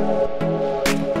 Thank you.